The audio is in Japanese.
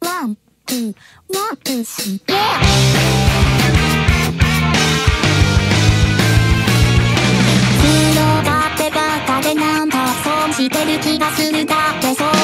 ワン、ツー、ワン、ツー、スリー。がってばかでなんだ損してる気がするだってそう